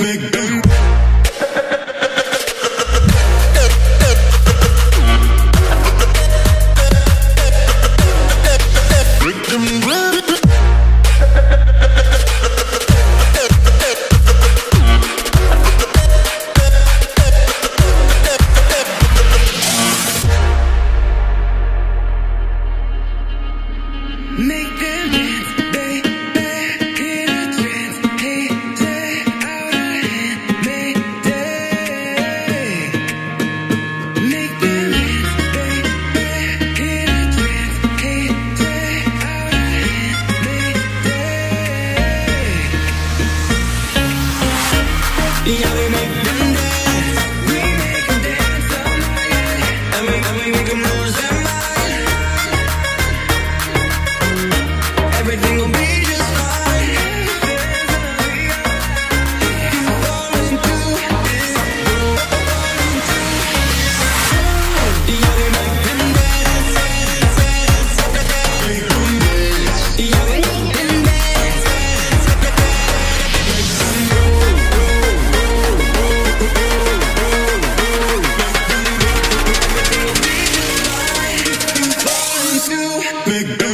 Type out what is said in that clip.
make them. big, big.